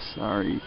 Sorry.